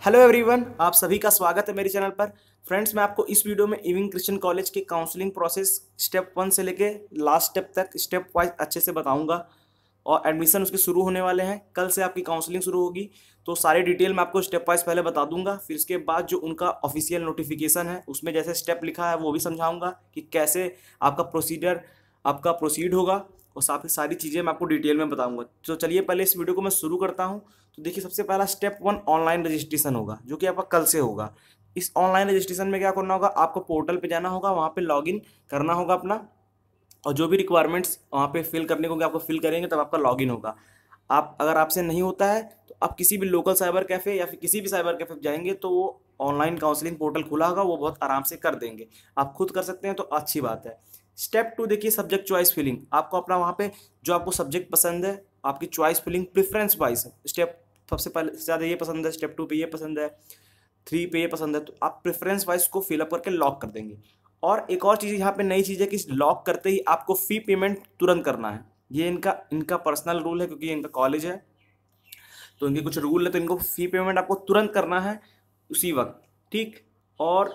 Hello everyone आप सभी का स्वागत है मेरे चैनल पर। फ्रेंड्स मैं आपको इस वीडियो में इविंग क्रिश्चियन कॉलेज के काउंसलिंग प्रोसेस स्टेप वन से लेके लास्ट स्टेप तक स्टेप वाइज अच्छे से बताऊँगा और एडमिशन उसके शुरू होने वाले हैं। कल से आपकी काउंसलिंग शुरू होगी तो सारी डिटेल मैं आपको स्टेप वाइज पहले बता दूँगा। फिर उसके बाद जो उनका ऑफिशियल नोटिफिकेशन है, उसमें जैसे स्टेप लिखा है, वो भी समझाऊँगा कि कैसे आपका प्रोसीजर आपका प्रोसीड होगा। और साथ ही सारी चीज़ें मैं आपको डिटेल में बताऊँगा। तो चलिए पहले इस वीडियो को मैं शुरू करता हूँ। तो देखिए, सबसे पहला स्टेप वन ऑनलाइन रजिस्ट्रेशन होगा, जो कि आपका कल से होगा। इस ऑनलाइन रजिस्ट्रेशन में क्या करना होगा, आपको पोर्टल पे जाना होगा, वहाँ पे लॉगिन करना होगा अपना, और जो भी रिक्वायरमेंट्स वहाँ पे फिल करने को आपको फिल करेंगे, तब आपका लॉगिन होगा। आप, अगर आपसे नहीं होता है तो आप किसी भी लोकल साइबर कैफ़े या फिर किसी भी साइबर कैफ़े जाएँगे तो वो ऑनलाइन काउंसलिंग पोर्टल खुला होगा, वो बहुत आराम से कर देंगे। आप खुद कर सकते हैं तो अच्छी बात है। स्टेप टू देखिए सब्जेक्ट चॉइस फिलिंग आपको अपना वहाँ पे जो आपको सब्जेक्ट पसंद है, आपकी choice filling preference wise step सबसे पहले ज़्यादा ये पसंद है स्टेप टू पे ये पसंद है थ्री पे ये पसंद है तो आप प्रेफरेंस वाइज को फिलअप करके लॉक कर देंगे। और एक और चीज़ यहाँ पे नई चीज़ है कि लॉक करते ही आपको फ़ी पेमेंट तुरंत करना है। ये इनका इनका पर्सनल रूल है क्योंकि इनका कॉलेज है। तो इनके कुछ रूल है तो इनको फ़ी पेमेंट आपको तुरंत करना है उसी वक्त। ठीक? और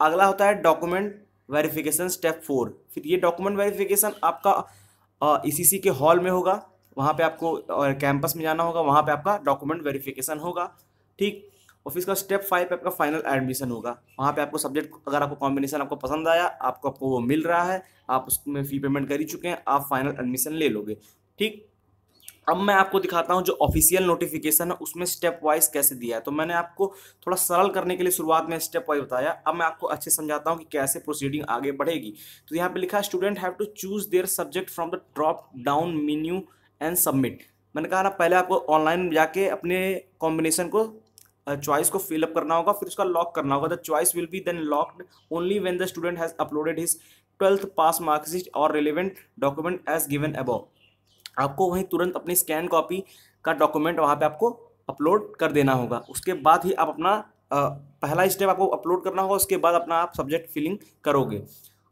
अगला होता है डॉक्यूमेंट वेरिफिकेशन स्टेप फोर फिर ये डॉक्यूमेंट वेरिफिकेशन आपका ईसीसी के हॉल में होगा। वहाँ पे आपको कैंपस में जाना होगा, वहाँ पे आपका डॉक्यूमेंट वेरिफिकेशन होगा, ठीक? और फिर इसका स्टेप फाइव पे आपका फाइनल एडमिशन होगा। वहाँ पे आपको सब्जेक्ट अगर आपको कॉम्बिनेशन आपको पसंद आया, आपको आपको वो मिल रहा है, आप उसमें फ़ी पेमेंट कर ही चुके हैं, आप फाइनल एडमिशन ले लोगे, ठीक? अब मैं आपको दिखाता हूँ जो ऑफिशियल नोटिफिकेशन है, उसमें स्टेप वाइज कैसे दिया है। तो मैंने आपको थोड़ा सरल करने के लिए शुरुआत में स्टेप वाइज बताया। अब मैं आपको अच्छे समझाता हूँ कि कैसे प्रोसीडिंग आगे बढ़ेगी। तो यहाँ पे लिखा है student have to choose their subject from the drop down menu and submit मैंने कहा ना पहले आपको ऑनलाइन जाके अपने कॉम्बिनेशन को चॉइस को फिलअप करना होगा फिर उसका लॉक करना होगा। The choice will be then locked only when the student has uploaded his twelfth pass marksheet और relevant document as given above आपको वहीं तुरंत अपनी स्कैन कॉपी का डॉक्यूमेंट वहाँ पे आपको अपलोड कर देना होगा। उसके बाद ही आप अपना आ, पहला स्टेप आपको अपलोड करना होगा उसके बाद अपना आप सब्जेक्ट फिलिंग करोगे।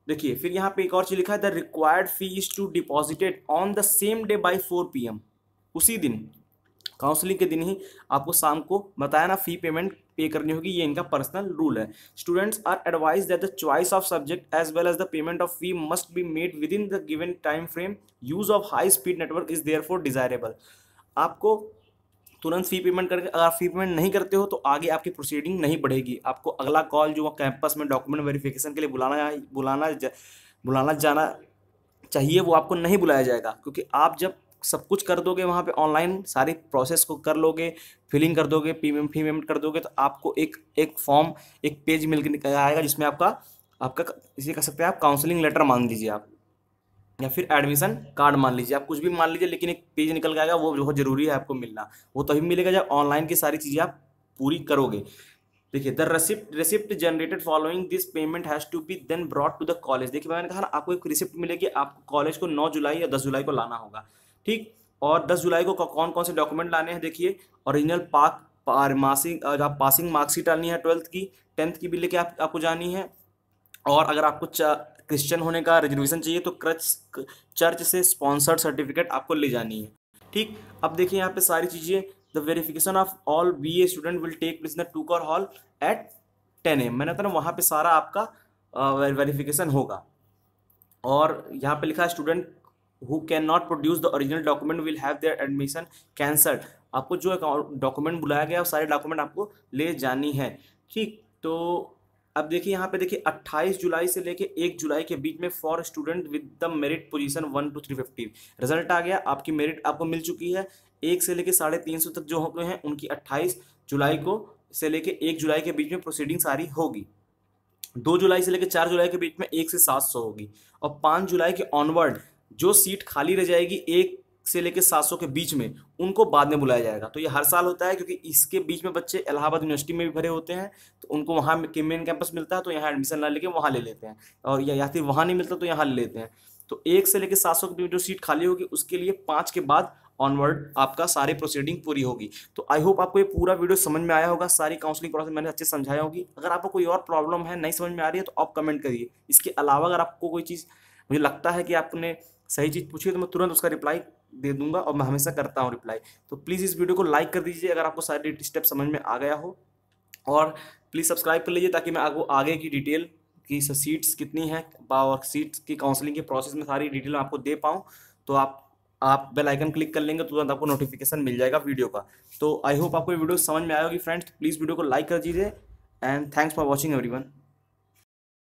देखिए, फिर यहाँ पे एक और चीज़ लिखा है the required fee is to deposited on the same day by four P उसी दिन काउंसलिंग के दिन ही आपको शाम को बताया ना फ़ी पेमेंट पे करनी होगी, ये इनका पर्सनल रूल है। Students are advise that the choice of subject as well as the payment of fee must be made within the given time frame use of high speed network is therefore desirable आपको तुरंत फ़ी payment करके, अगर फ़ी payment नहीं करते हो तो आगे आपकी प्रोसीडिंग नहीं बढ़ेगी। आपको अगला कॉल जो कैंपस में डॉक्यूमेंट वेरिफिकेशन के लिए बुलाना बुलाना बुलाना जाना चाहिए, वो आपको नहीं बुलाया जाएगा। क्योंकि आप जब सब कुछ कर दोगे वहाँ पे ऑनलाइन सारी प्रोसेस को कर लोगे फिलिंग कर दोगे फ़ी पेमेंट कर दोगे तो आपको एक एक फॉर्म एक पेज मिल के आएगा, जिसमें आपका आपका इसे कह सकते हैं आप काउंसलिंग लेटर मान लीजिए आप। या फिर एडमिशन कार्ड मान लीजिए आप कुछ भी मान लीजिए लेकिन एक पेज निकल के आएगा वो बहुत ज़रूरी है आपको मिलना। वो तभी मिलेगा जब ऑनलाइन की सारी चीज़ें आप पूरी करोगे। देखिए the receipt receipt generated following this payment has to be then brought to the college देखिए मैंने कहा ना आपको एक रिसिप्ट मिलेगी आपको कॉलेज को नौ जुलाई या दस जुलाई को लाना होगा ठीक? और दस जुलाई को कौन कौन से डॉक्यूमेंट लाने हैं देखिए ओरिजिनल पाक मासिंग आप पासिंग मार्कशीट डालनी है ट्वेल्थ की टेंथ की भी लेके आप, आपको जानी है। और अगर आपको क्रिश्चियन होने का रिजर्वेशन चाहिए तो क्रच चर्च से स्पॉन्सर्ड सर्टिफिकेट आपको ले जानी है। ठीक? अब देखिए यहाँ पे सारी चीज़ें। The verification of all B A student will take place in the Tucker Hall at ten AM मैंने कहा वहाँ पे सारा आपका वेरिफिकेशन होगा। और यहाँ पे लिखा है student who can not produce the original document will have their admission cancelled आपको जो डॉक्यूमेंट बुलाया गया वो सारे डॉक्यूमेंट आपको ले जानी है। ठीक? तो अब देखिए यहाँ पे देखिए 28 जुलाई से लेके 1 जुलाई के बीच में for student with the merit position one two three fifty result आ गया, आपकी मेरिट आपको मिल चुकी है। एक से लेके साढ़े तीन सौ तक जो हो गए हैं, उनकी 28 जुलाई को से लेके एक जुलाई के बीच में प्रोसीडिंग सारी होगी। दो जुलाई से लेके चार जुलाई के बीच में एक से सात सौ होगी। और पाँच जुलाई के ऑनवर्ड जो सीट खाली रह जाएगी, एक से लेकर सात सौ के बीच में उनको बाद में बुलाया जाएगा। तो ये हर साल होता है क्योंकि इसके बीच में बच्चे इलाहाबाद यूनिवर्सिटी में भी भरे होते हैं तो उनको वहाँ के मेन कैंपस मिलता है तो यहाँ एडमिशन ना लेके वहाँ ले लेते हैं। और या, या फिर वहाँ नहीं मिलता तो यहाँ ले लेते हैं। तो एक से लेकर सात सौ जो सीट खाली होगी उसके लिए पाँच के बाद ऑनवर्ड आपका सारी प्रोसीडिंग पूरी होगी। तो आई होप आपको ये पूरा वीडियो समझ में आया होगा सारी काउंसलिंग प्रोसेस मैंने अच्छे समझाया होगी। अगर आपको कोई और प्रॉब्लम है नहीं समझ में आ रही है तो आप कमेंट करिए। इसके अलावा अगर आपको कोई चीज़ मुझे लगता है कि आपने सही चीज़ पूछिए तो मैं तुरंत उसका रिप्लाई दे दूँगा और मैं हमेशा करता हूँ रिप्लाई तो प्लीज़ इस वीडियो को लाइक कर दीजिए अगर आपको सारे स्टेप समझ में आ गया हो। और प्लीज़ सब्सक्राइब कर लीजिए ताकि मैं आपको आगे की डिटेल की सीट्स कितनी है और सीट्स की काउंसलिंग के प्रोसेस में सारी डिटेल आपको दे पाऊँ। तो आप आप बेल आइकन क्लिक कर लेंगे तो तुरंत आपको नोटिफिकेशन मिल जाएगा वीडियो का। तो आई होप आपको वीडियो समझ में आएगी फ्रेंड्स प्लीज़ वीडियो को लाइक कर दीजिए and thanks for watching everyone